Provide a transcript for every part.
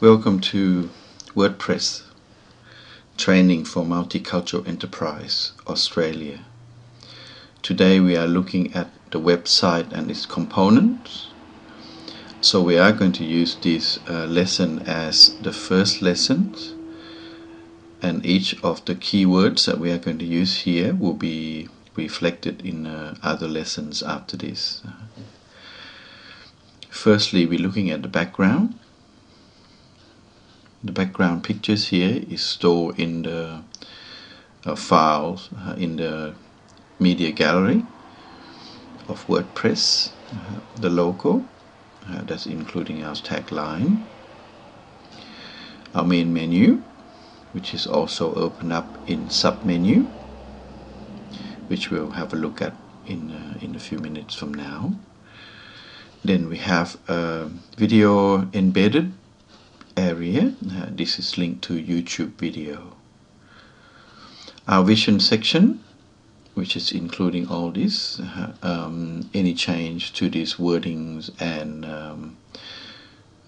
Welcome to WordPress training for Multicultural Enterprise Australia. Today we are looking at the website and its components. So we are going to use this uh, lesson as the first lesson and each of the keywords that we are going to use here will be reflected in uh, other lessons after this. Firstly, we're looking at the background the background pictures here is stored in the uh, files uh, in the media gallery of WordPress uh, the logo uh, that's including our tagline. Our main menu which is also open up in submenu which we'll have a look at in, uh, in a few minutes from now. Then we have a video embedded area. Uh, this is linked to YouTube video. Our vision section, which is including all this, uh, um, any change to these wordings and um,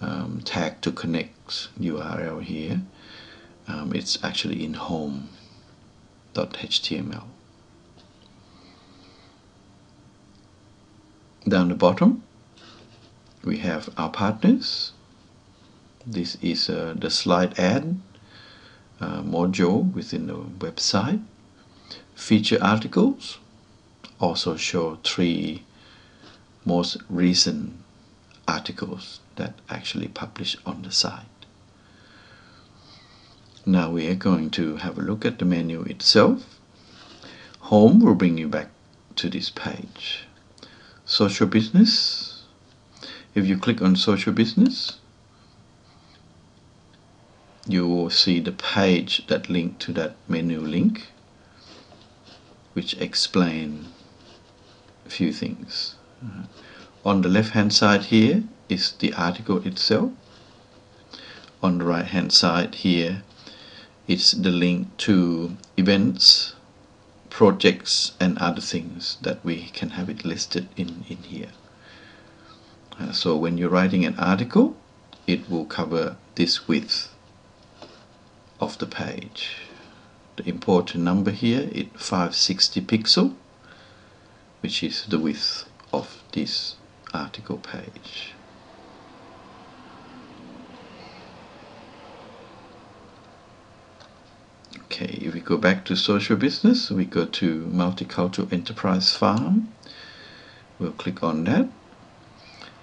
um, tag to connect URL here, um, it's actually in home.html. Down the bottom, we have our partners this is uh, the slide ad uh, module within the website. Feature articles also show three most recent articles that actually published on the site. Now we are going to have a look at the menu itself. Home will bring you back to this page. Social business. If you click on social business, you will see the page that link to that menu link which explain a few things. Uh, on the left hand side here is the article itself. On the right hand side here is the link to events, projects and other things that we can have it listed in, in here. Uh, so when you're writing an article it will cover this width of the page. The important number here is 560 pixel, which is the width of this article page. Okay, if we go back to social business, we go to multicultural enterprise farm. We'll click on that.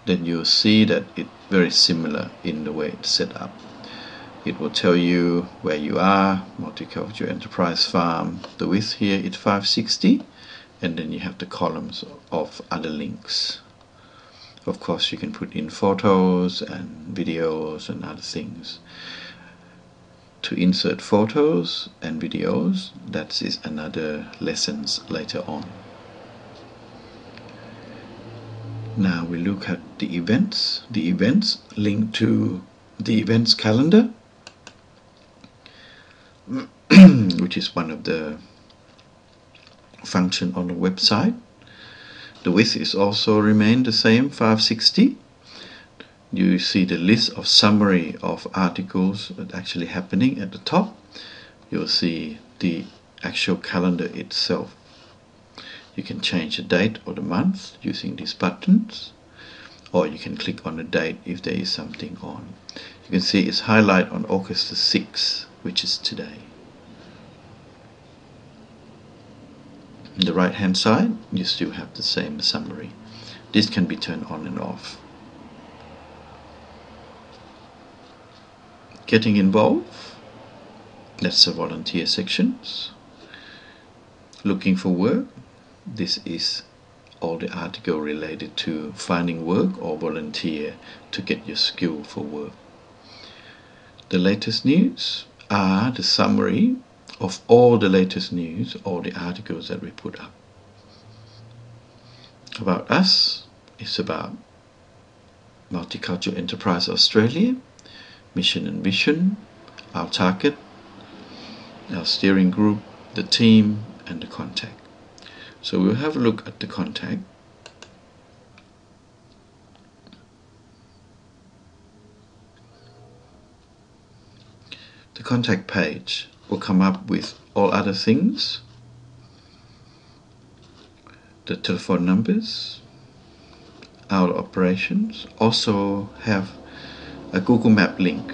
Then you'll see that it's very similar in the way it's set up it will tell you where you are multicultural enterprise farm the width here is 560 and then you have the columns of other links. Of course you can put in photos and videos and other things. To insert photos and videos that is another lessons later on. Now we look at the events. The events link to the events calendar which is one of the function on the website. The width is also remained the same 560. You see the list of summary of articles that actually happening at the top. You'll see the actual calendar itself. You can change the date or the month using these buttons or you can click on the date if there is something on. You can see it's highlighted on August the 6th which is today. On the right hand side you still have the same summary. This can be turned on and off. Getting involved, that's the volunteer sections. Looking for work, this is all the article related to finding work or volunteer to get your skill for work. The latest news, are the summary of all the latest news, all the articles that we put up. About us, it's about Multicultural Enterprise Australia, mission and vision, our target, our steering group, the team, and the contact. So we'll have a look at the contact. Contact page will come up with all other things. The telephone numbers our operations. Also have a Google Map link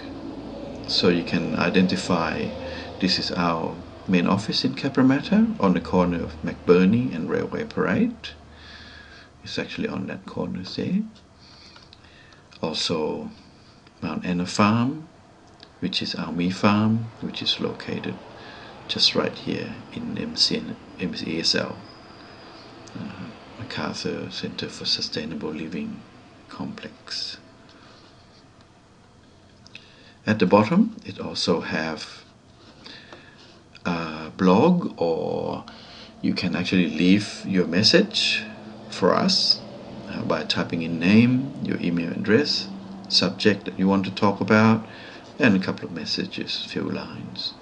so you can identify this is our main office in Cabramatta on the corner of McBurney and Railway Parade. It's actually on that corner there. Also Mount Annan Farm which is our me farm which is located just right here in MCN, MCSL uh, MacArthur Center for Sustainable Living complex. At the bottom it also have a blog or you can actually leave your message for us uh, by typing in name, your email address, subject that you want to talk about, and a couple of messages, a few lines.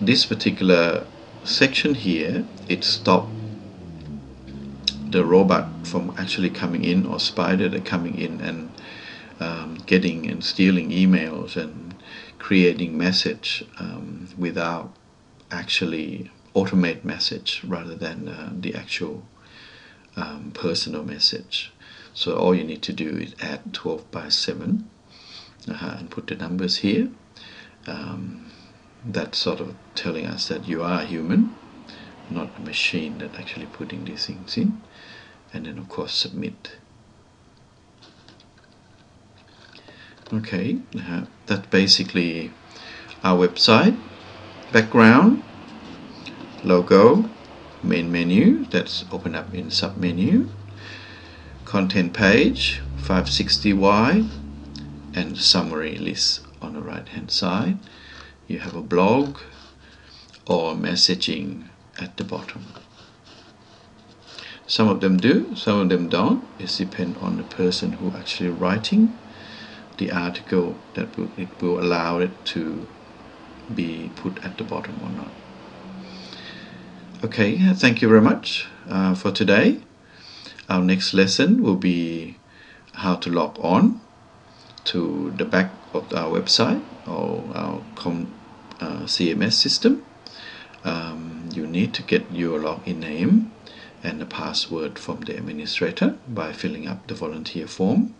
This particular section here, it stopped the robot from actually coming in or spider that coming in and um, getting and stealing emails and creating message um, without actually automate message rather than uh, the actual um, personal message. So all you need to do is add 12 by 7 uh, and put the numbers here. Um, that's sort of telling us that you are human, not a machine that actually putting these things in. And then of course submit. Okay, uh, that's basically our website. Background, logo, main menu that's open up in submenu, content page 560y, and summary list on the right hand side. You have a blog or messaging at the bottom. Some of them do, some of them don't. It depends on the person who actually writing the article that it will allow it to be put at the bottom or not. Okay, thank you very much uh, for today. Our next lesson will be how to log on to the back of our website or our com, uh, CMS system. Um, you need to get your login name and the password from the administrator by filling up the volunteer form.